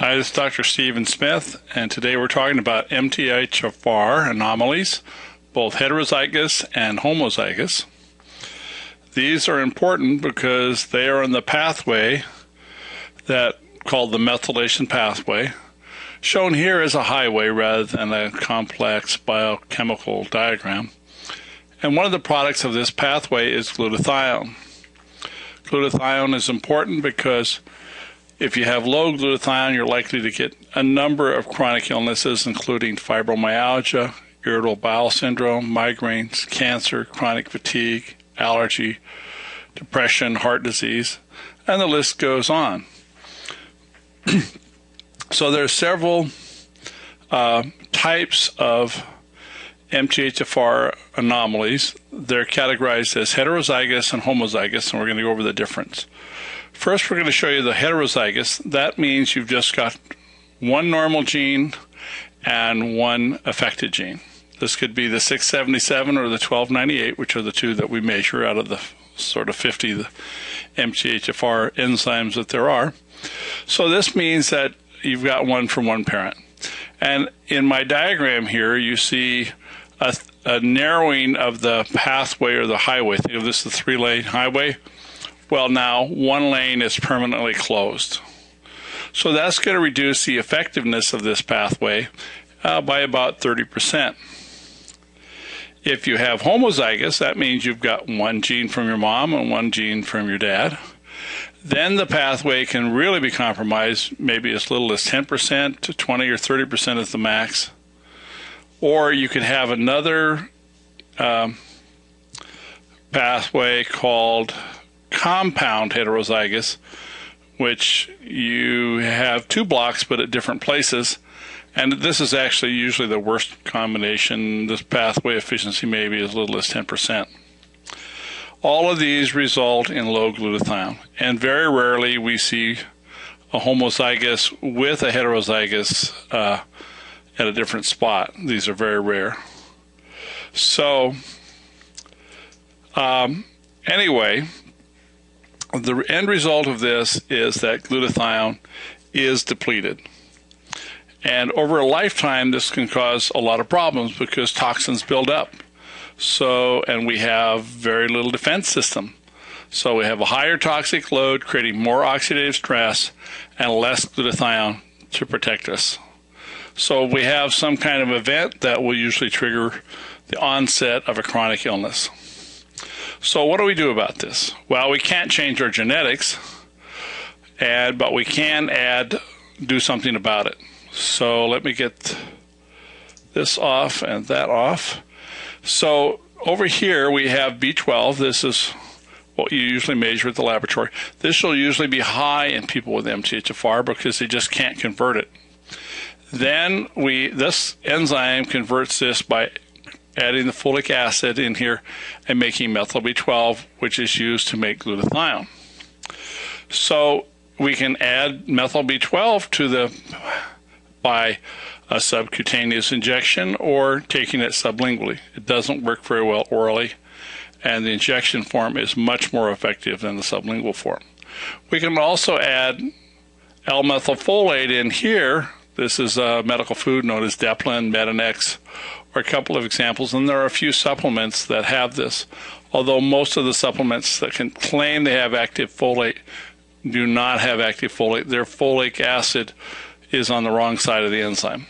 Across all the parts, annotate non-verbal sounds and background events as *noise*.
Hi, this is Dr. Stephen Smith, and today we're talking about MTHFR anomalies, both heterozygous and homozygous. These are important because they are in the pathway that called the methylation pathway, shown here as a highway rather than a complex biochemical diagram. And one of the products of this pathway is glutathione. Glutathione is important because if you have low glutathione, you're likely to get a number of chronic illnesses, including fibromyalgia, irritable bowel syndrome, migraines, cancer, chronic fatigue, allergy, depression, heart disease, and the list goes on. *clears throat* so there are several uh, types of MTHFR anomalies. They're categorized as heterozygous and homozygous, and we're going to go over the difference. First, we're going to show you the heterozygous. That means you've just got one normal gene and one affected gene. This could be the 677 or the 1298, which are the two that we measure out of the sort of 50 MTHFR enzymes that there are. So this means that you've got one from one parent. And in my diagram here, you see a, a narrowing of the pathway or the highway. Think of this as the three lane highway well, now one lane is permanently closed. So that's going to reduce the effectiveness of this pathway uh, by about 30%. If you have homozygous, that means you've got one gene from your mom and one gene from your dad. Then the pathway can really be compromised, maybe as little as 10% to 20 or 30% is the max. Or you could have another um, pathway called compound heterozygous, which you have two blocks but at different places. And this is actually usually the worst combination. This pathway efficiency may be as little as 10%. All of these result in low glutathione, and very rarely we see a homozygous with a heterozygous uh, at a different spot. These are very rare. So, um, anyway, the end result of this is that glutathione is depleted. And over a lifetime, this can cause a lot of problems because toxins build up. So, and we have very little defense system. So we have a higher toxic load, creating more oxidative stress and less glutathione to protect us. So we have some kind of event that will usually trigger the onset of a chronic illness. So what do we do about this? Well, we can't change our genetics, and but we can add do something about it. So let me get this off and that off. So over here we have B12. This is what you usually measure at the laboratory. This will usually be high in people with MTHFR because they just can't convert it. Then we this enzyme converts this by adding the folic acid in here and making methyl B12, which is used to make glutathione. So we can add methyl B12 to the by a subcutaneous injection or taking it sublingually. It doesn't work very well orally, and the injection form is much more effective than the sublingual form. We can also add L-methylfolate in here. This is a medical food known as Deplin, Metanx, are a couple of examples, and there are a few supplements that have this. Although most of the supplements that can claim they have active folate do not have active folate, their folic acid is on the wrong side of the enzyme.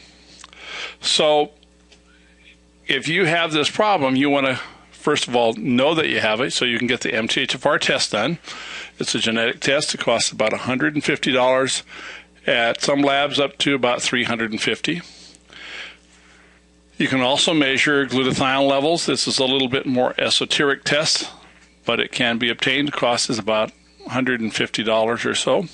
So, if you have this problem, you want to first of all know that you have it so you can get the MTHFR test done. It's a genetic test. It costs about $150 at some labs up to about 350 dollars you can also measure glutathione levels. This is a little bit more esoteric test, but it can be obtained. The cost is about $150 or so.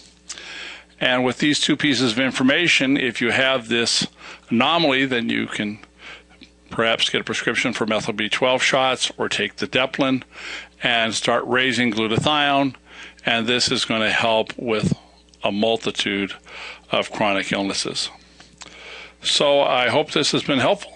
And with these two pieces of information, if you have this anomaly, then you can perhaps get a prescription for methyl B12 shots or take the Deplin and start raising glutathione. And this is going to help with a multitude of chronic illnesses. So I hope this has been helpful.